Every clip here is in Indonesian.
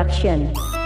Production.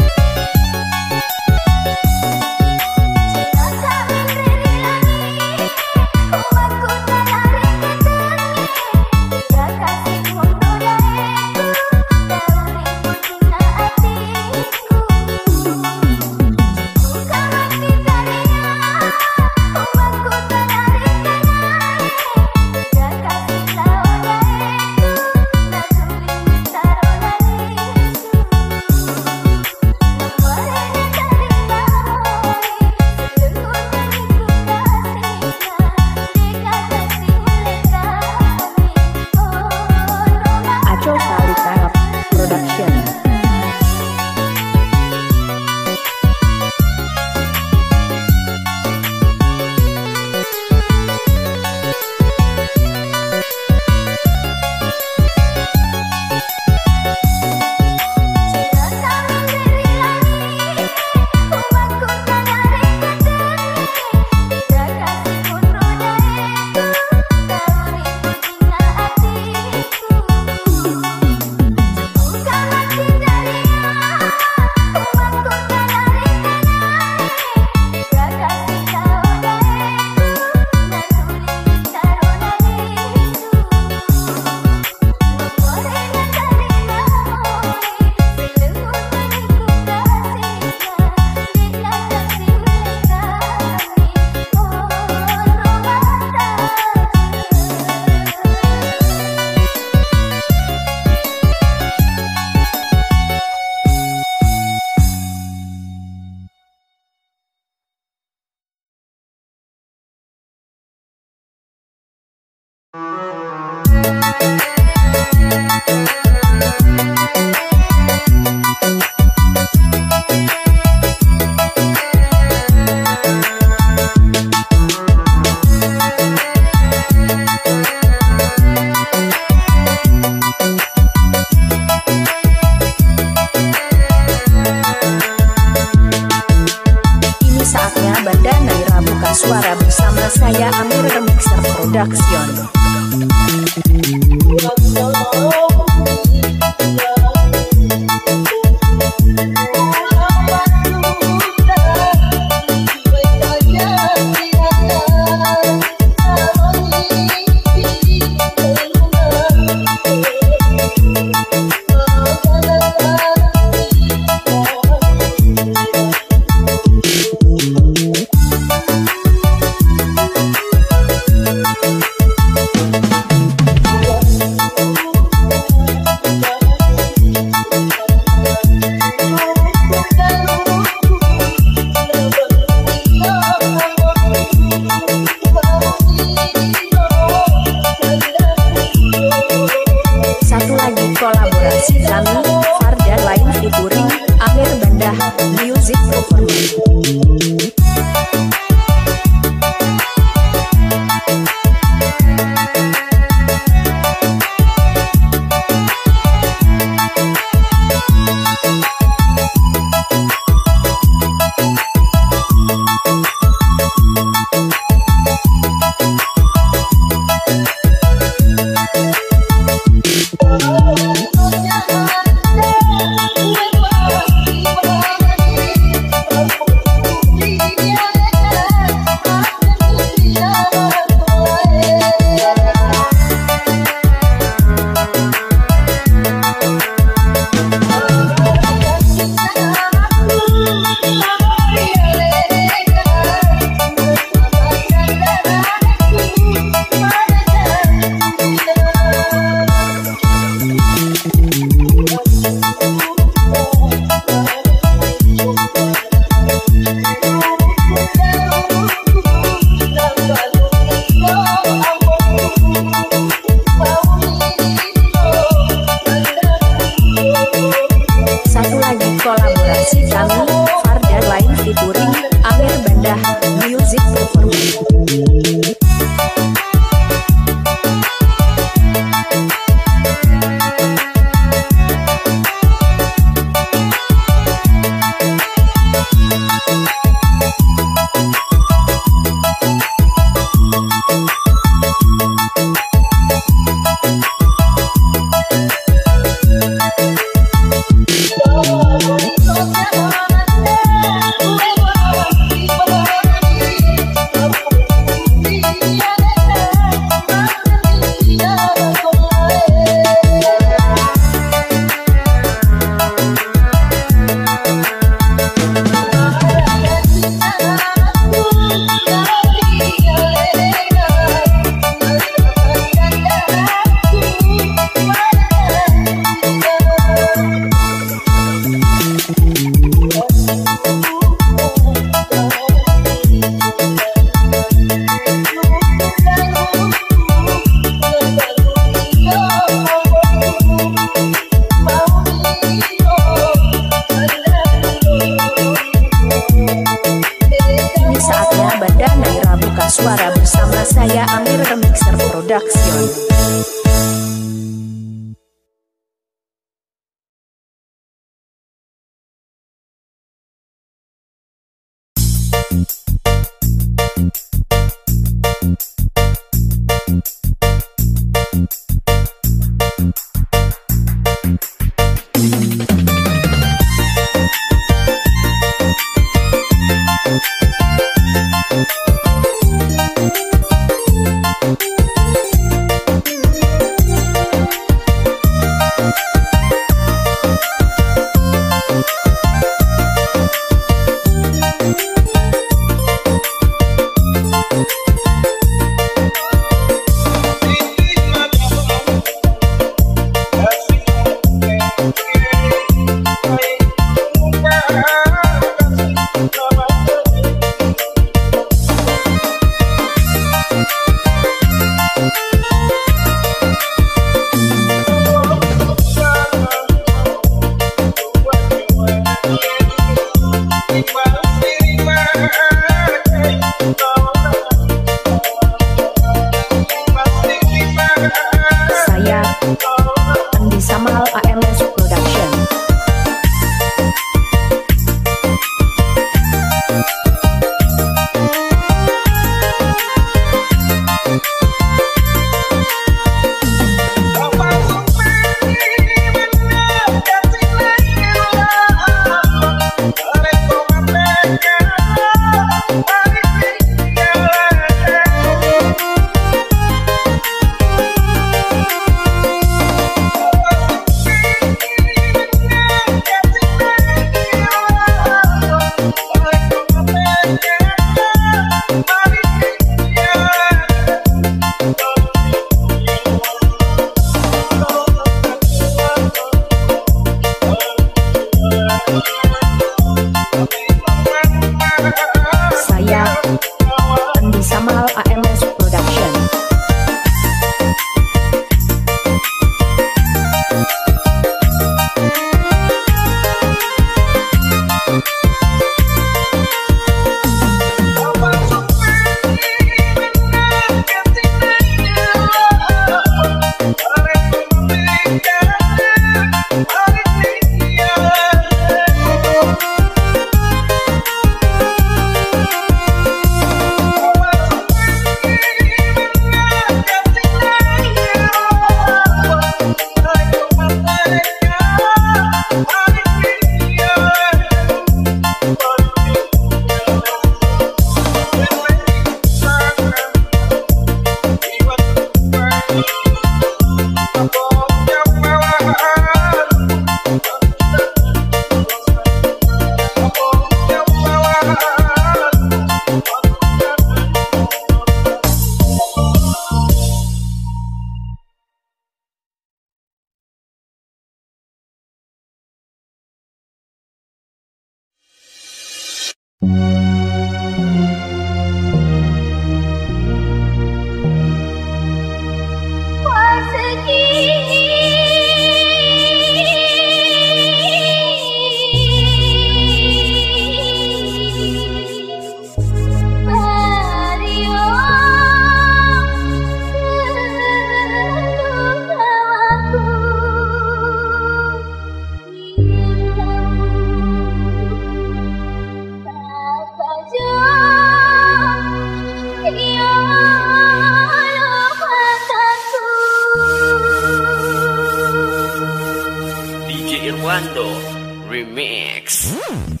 Armando Remix. Hmm.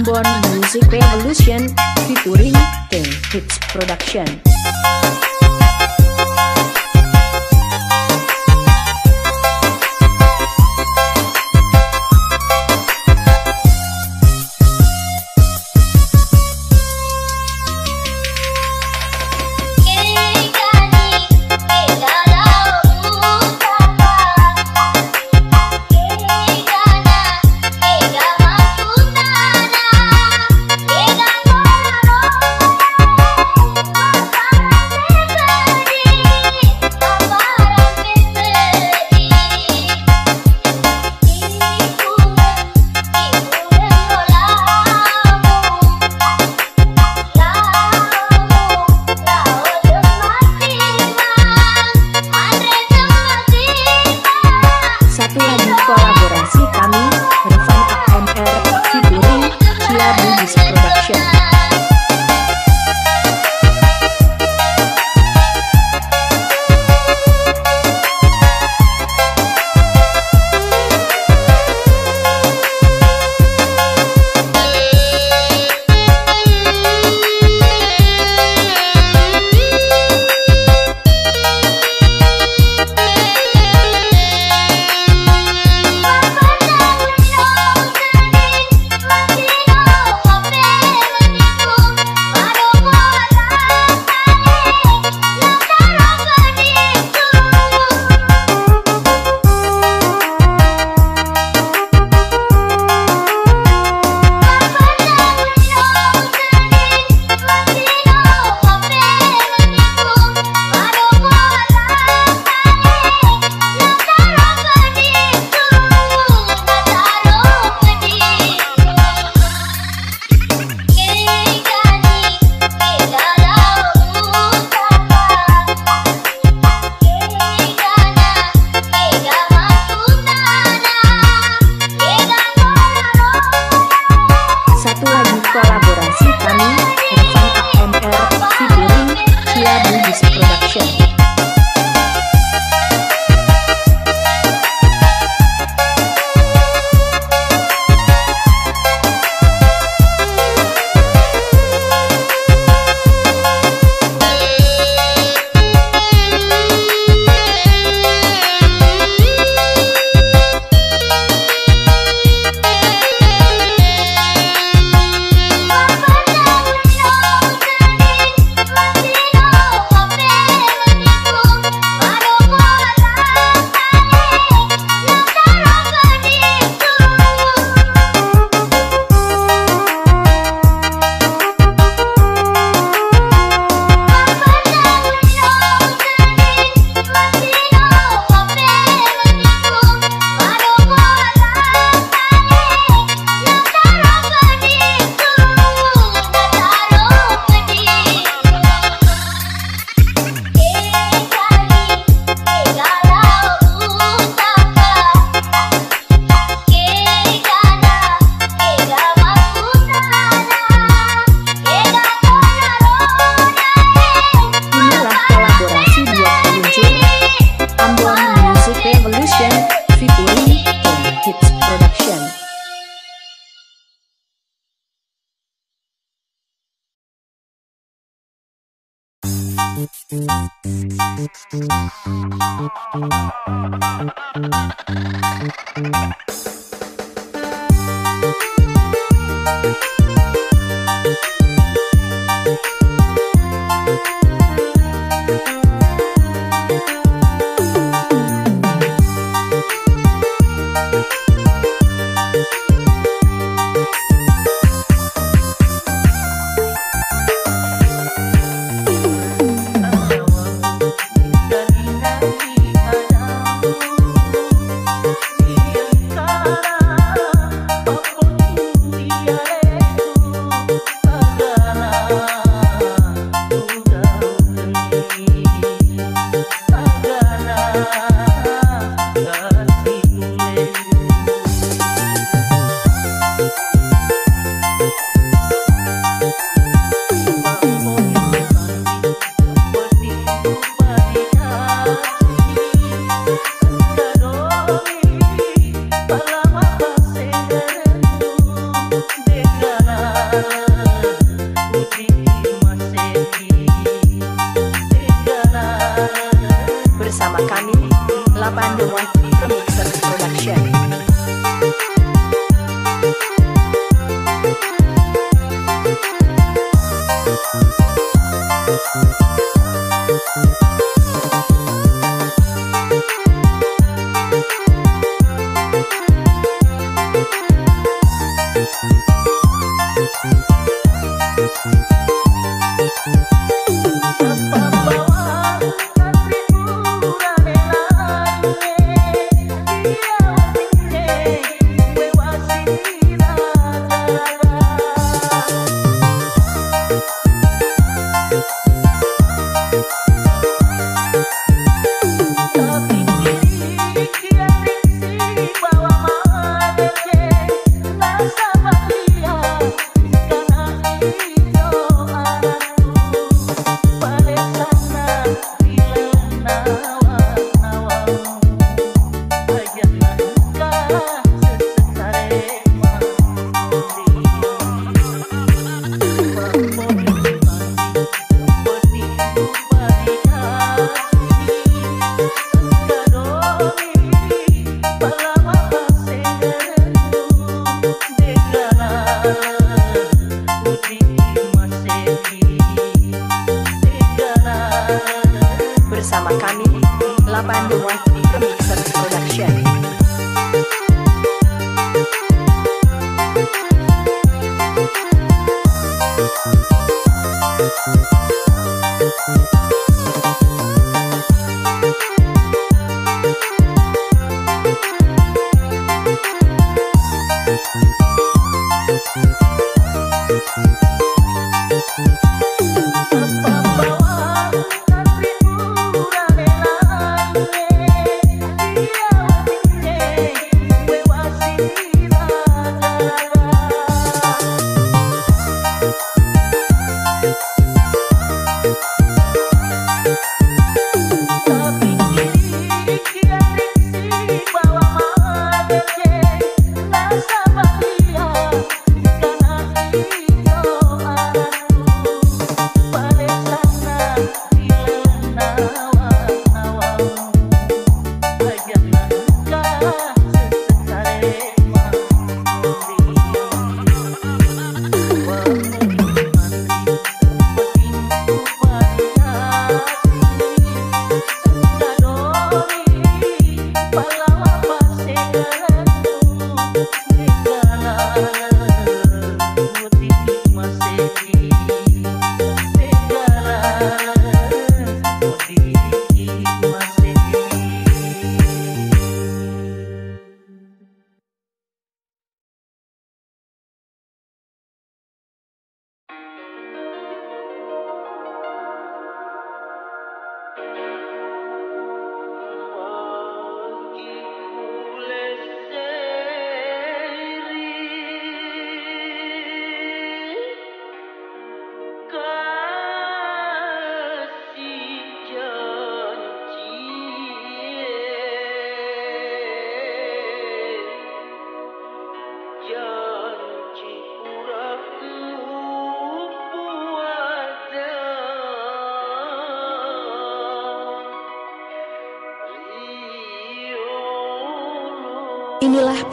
Ambon Music Revolution featuring The Hits Production.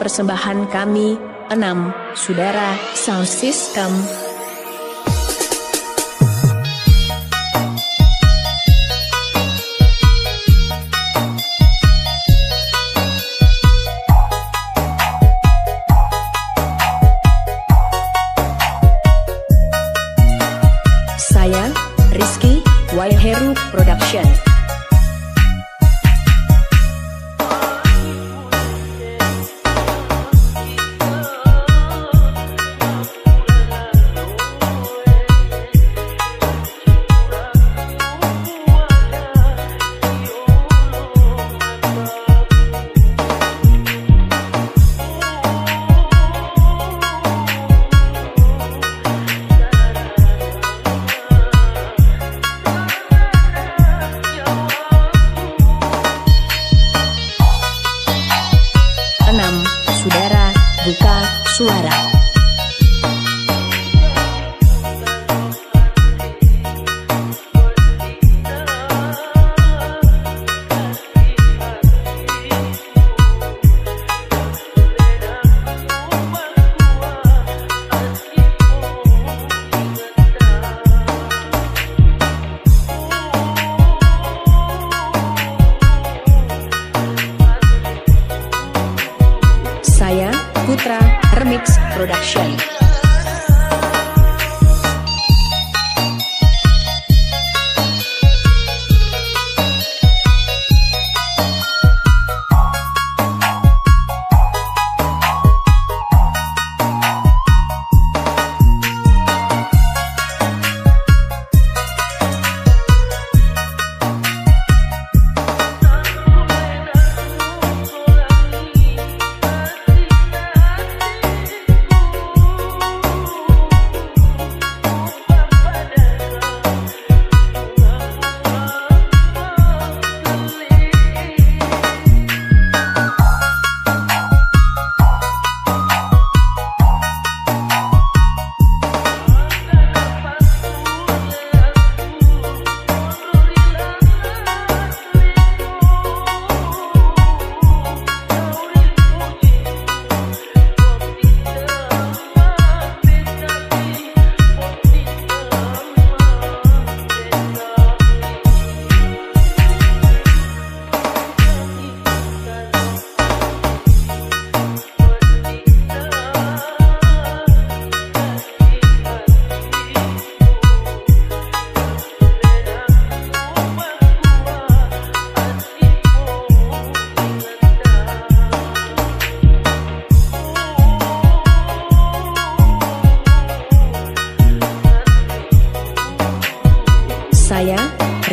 Persembahan kami, enam Saudara Sound System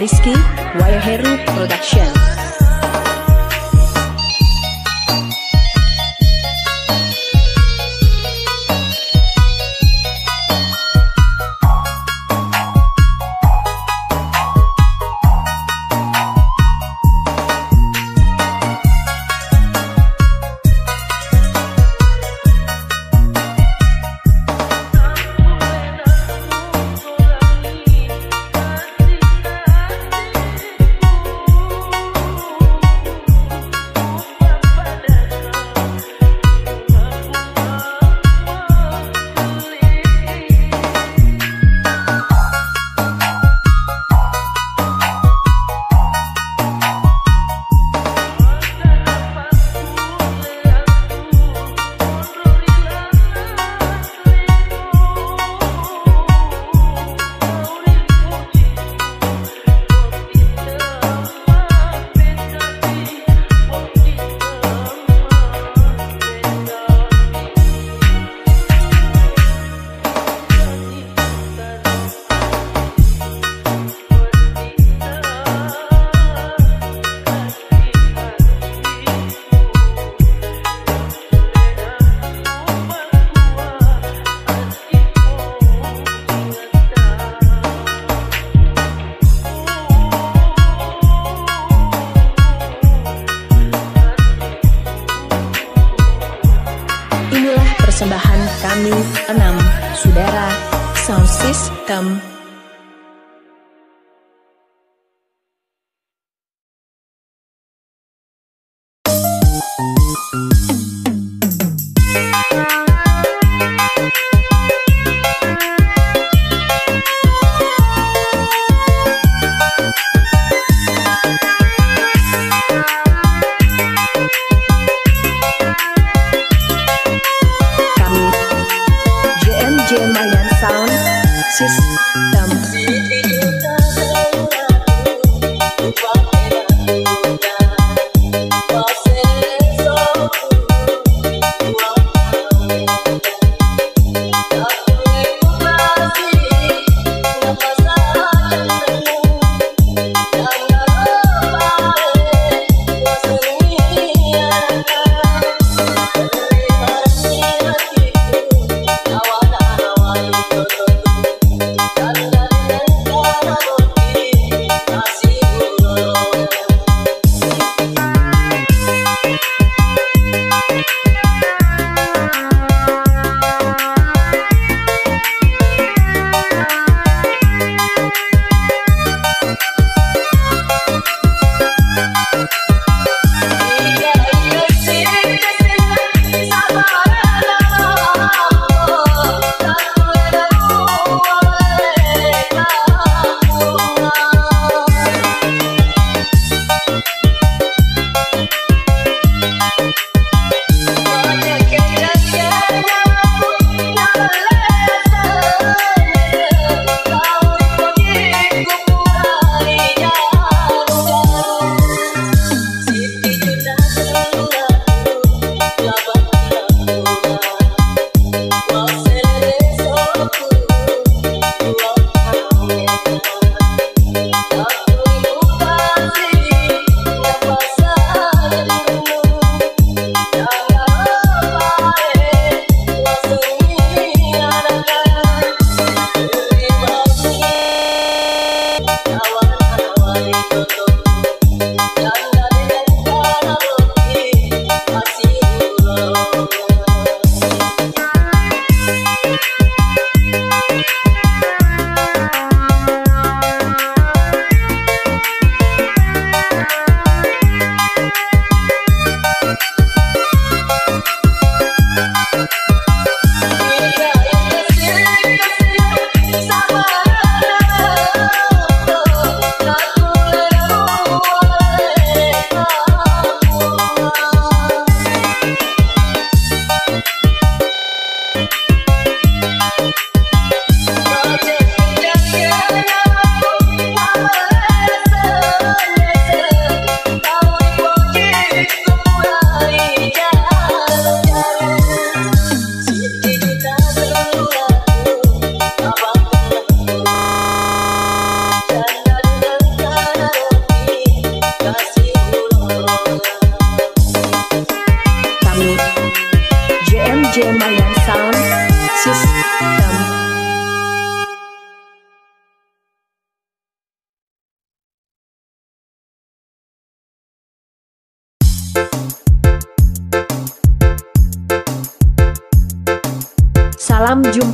Whiskey.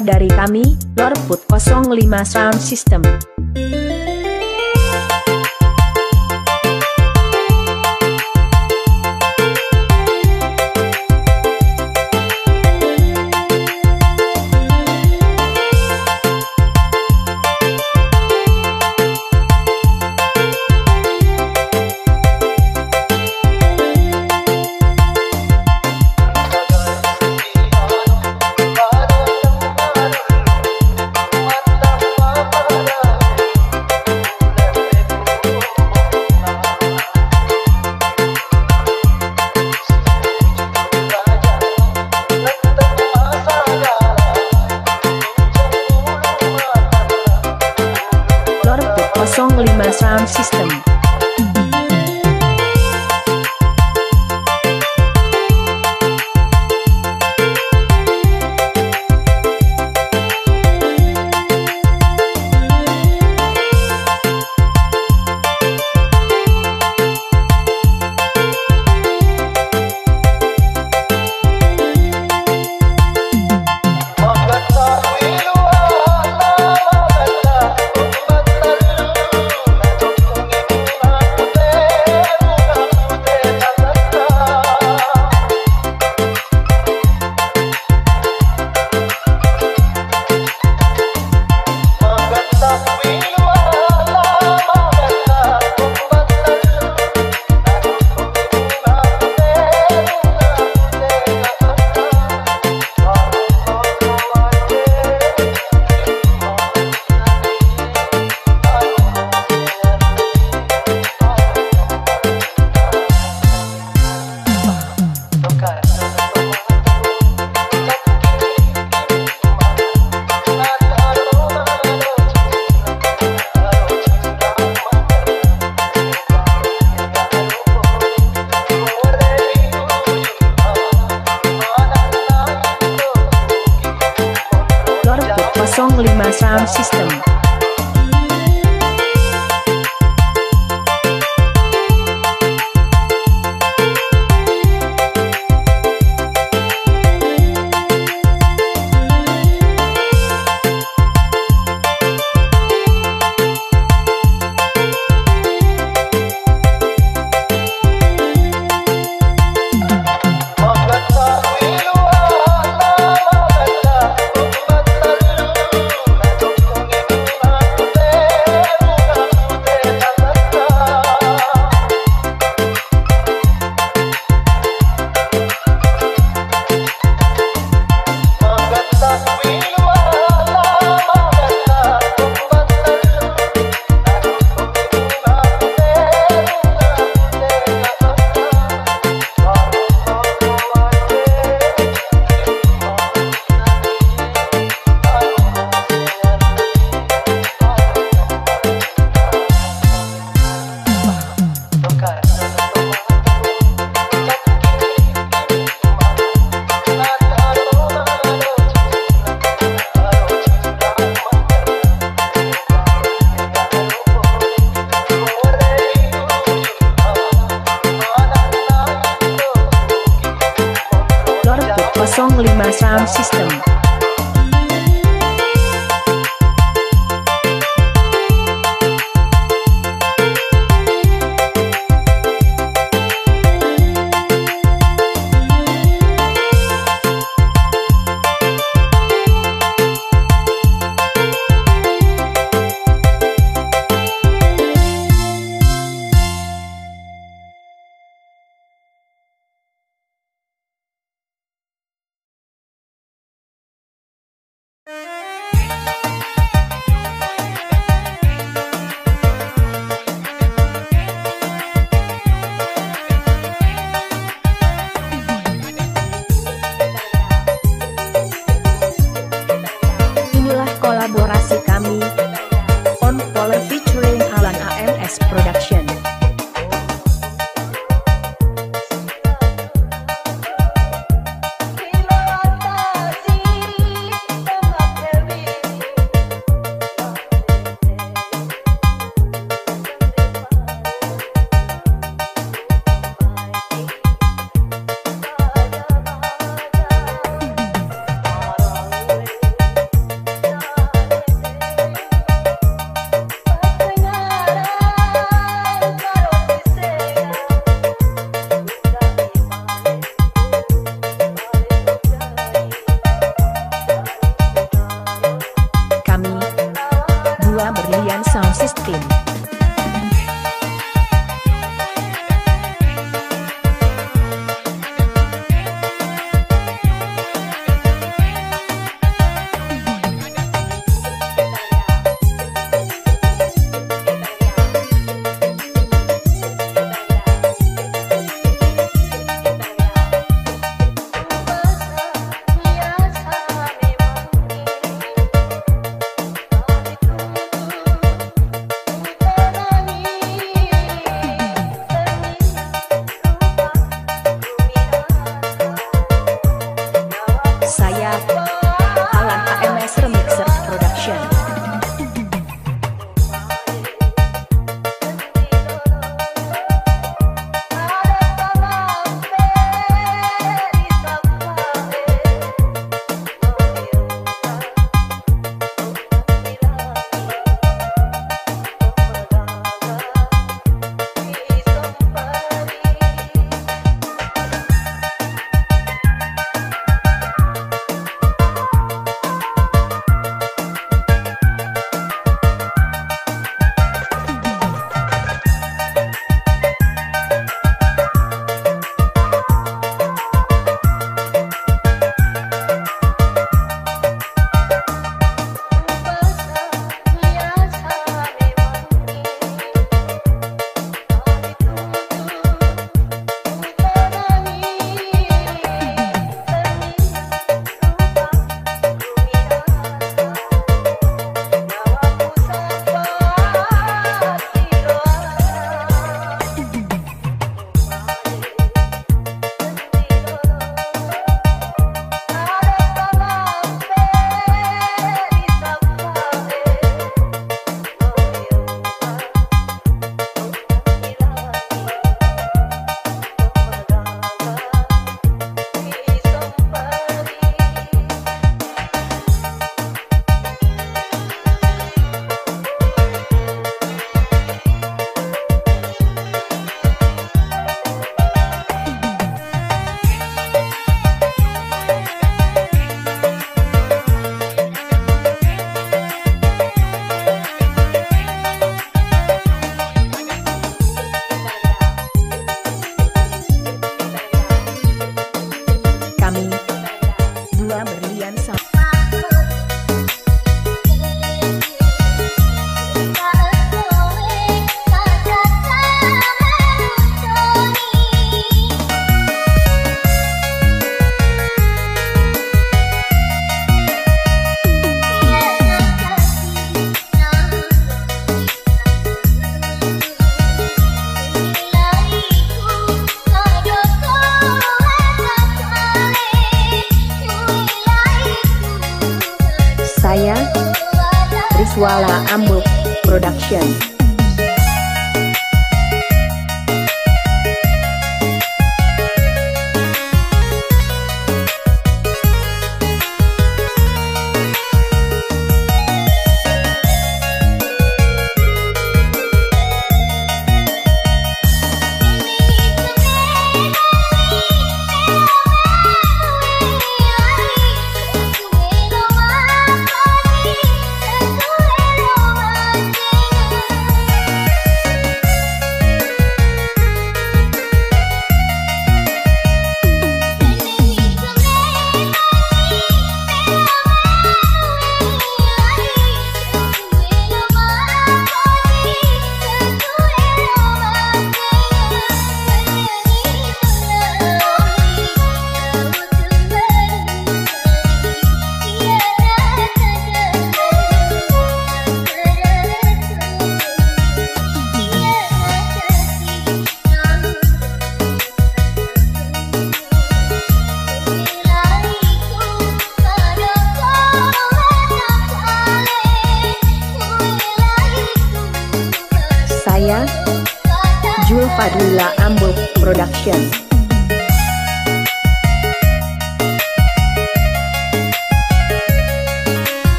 Dari kami, Lorput 05 Sound System.